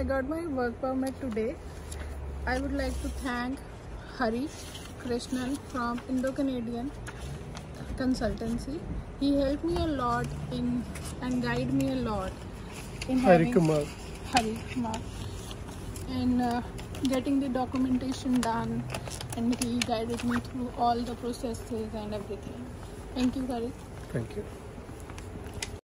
I got my work permit today. I would like to thank Hari Krishnan from Indo-Canadian Consultancy. He helped me a lot in and guided me a lot in Hari Kumar. Hari Kumar And uh, getting the documentation done and he guided me through all the processes and everything. Thank you, Hari. Thank you.